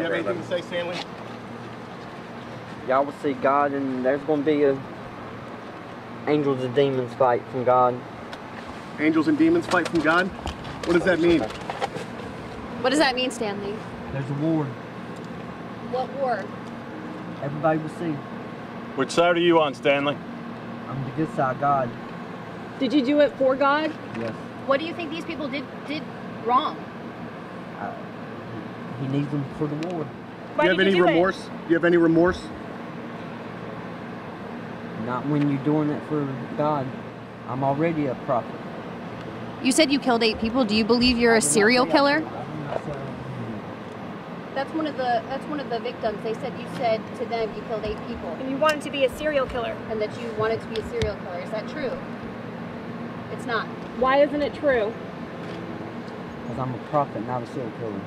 you have anything to say, Stanley? Y'all will see God, and there's going to be a angels and demons fight from God. Angels and demons fight from God? What does that mean? What does that mean, Stanley? There's a war. What war? Everybody will see. Which side are you on, Stanley? I'm the good side, God. Did you do it for God? Yes. What do you think these people did did wrong? Uh, he needs them for the war. do you have any remorse? Do you have any remorse? Not when you're doing it for God. I'm already a prophet. You said you killed eight people. Do you believe you're a serial killer? That's one of the that's one of the victims. They said you said to them you killed eight people. And you wanted to be a serial killer. And that you wanted to be a serial killer. Is that true? It's not. Why isn't it true? Because I'm a prophet, not a serial killer.